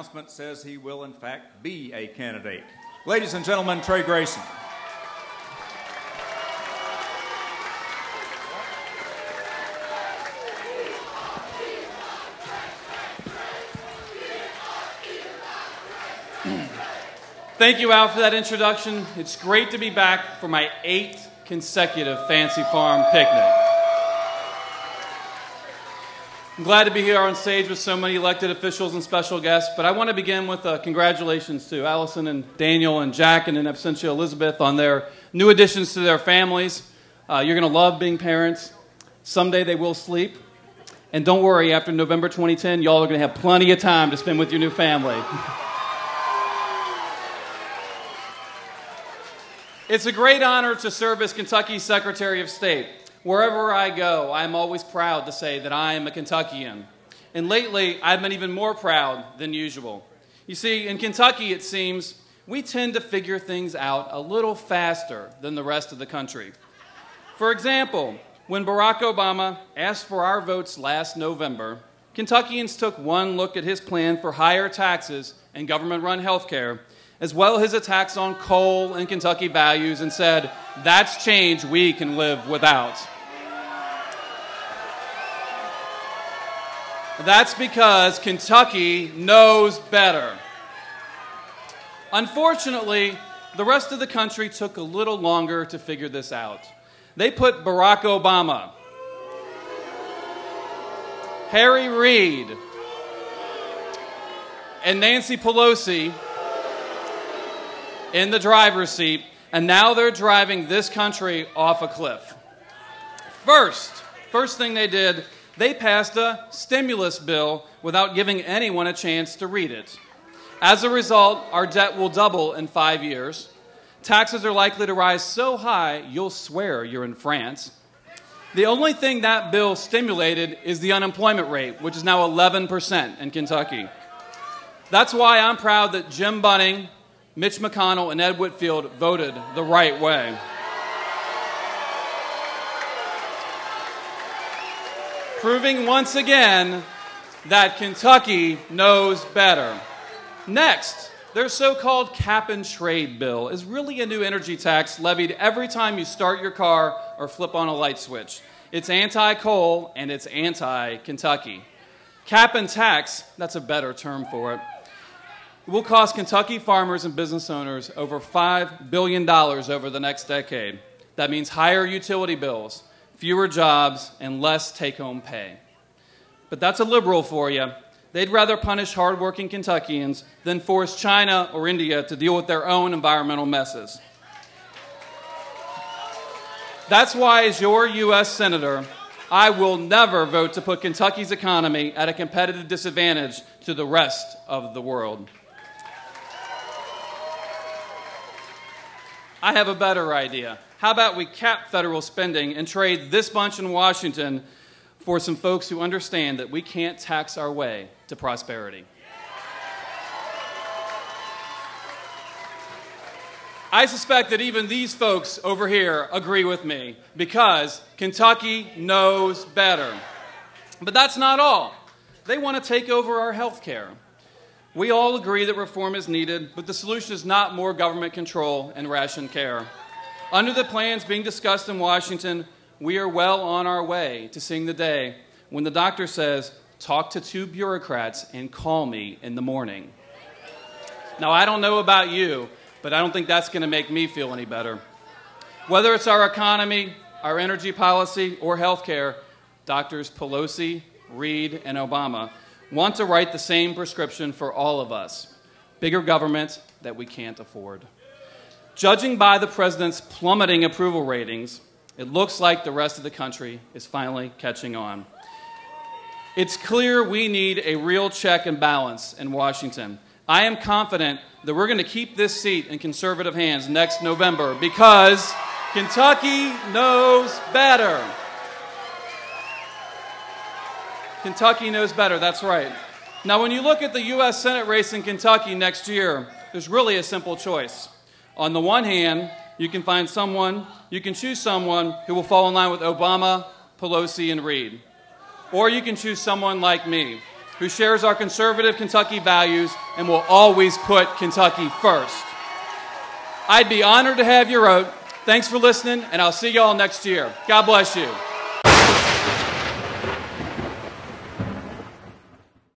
announcement says he will, in fact, be a candidate. Ladies and gentlemen, Trey Grayson. Thank you, Al, for that introduction. It's great to be back for my eighth consecutive Fancy Farm picnic. I'm glad to be here on stage with so many elected officials and special guests, but I want to begin with uh, congratulations to Allison and Daniel and Jack and in absentia Elizabeth on their new additions to their families. Uh, you're going to love being parents. Someday they will sleep. And don't worry, after November 2010, y'all are going to have plenty of time to spend with your new family. It's a great honor to serve as Kentucky's Secretary of State. Wherever I go, I'm always proud to say that I am a Kentuckian. And lately, I've been even more proud than usual. You see, in Kentucky, it seems, we tend to figure things out a little faster than the rest of the country. For example, when Barack Obama asked for our votes last November, Kentuckians took one look at his plan for higher taxes and government run health care as well as his attacks on coal and Kentucky values, and said, That's change we can live without. That's because Kentucky knows better. Unfortunately, the rest of the country took a little longer to figure this out. They put Barack Obama, Harry Reid, and Nancy Pelosi in the driver's seat, and now they're driving this country off a cliff. First, first thing they did, they passed a stimulus bill without giving anyone a chance to read it. As a result, our debt will double in five years. Taxes are likely to rise so high you'll swear you're in France. The only thing that bill stimulated is the unemployment rate, which is now 11% in Kentucky. That's why I'm proud that Jim Bunning, Mitch McConnell and Ed Whitfield voted the right way. Proving once again that Kentucky knows better. Next, their so called cap and trade bill is really a new energy tax levied every time you start your car or flip on a light switch. It's anti coal and it's anti Kentucky. Cap and tax, that's a better term for it, it will cost Kentucky farmers and business owners over $5 billion over the next decade. That means higher utility bills, fewer jobs, and less take home pay. But that's a liberal for you. They'd rather punish hardworking Kentuckians than force China or India to deal with their own environmental messes. That's why, as your U.S. Senator, I will never vote to put Kentucky's economy at a competitive disadvantage to the rest of the world. I have a better idea. How about we cap federal spending and trade this bunch in Washington for some folks who understand that we can't tax our way to prosperity? I suspect that even these folks over here agree with me because Kentucky knows better. But that's not all. They want to take over our health care. We all agree that reform is needed, but the solution is not more government control and ration care. Under the plans being discussed in Washington, we are well on our way to seeing the day when the doctor says, Talk to two bureaucrats and call me in the morning. Now, I don't know about you, but I don't think that's going to make me feel any better. Whether it's our economy, our energy policy, or health care, Doctors Pelosi, Reid, and Obama want to write the same prescription for all of us bigger government that we can't afford. Judging by the president's plummeting approval ratings, it looks like the rest of the country is finally catching on. It's clear we need a real check and balance in Washington. I am confident that we're going to keep this seat in conservative hands next November because Kentucky knows better. Kentucky knows better, that's right. Now, when you look at the U.S. Senate race in Kentucky next year, there's really a simple choice. On the one hand, you can find someone, you can choose someone who will fall in line with Obama, Pelosi, and Reid. Or you can choose someone like me. who shares our conservative Kentucky values and will always put Kentucky first. I'd be honored to have your vote. Thanks for listening, and I'll see you all next year. God bless you.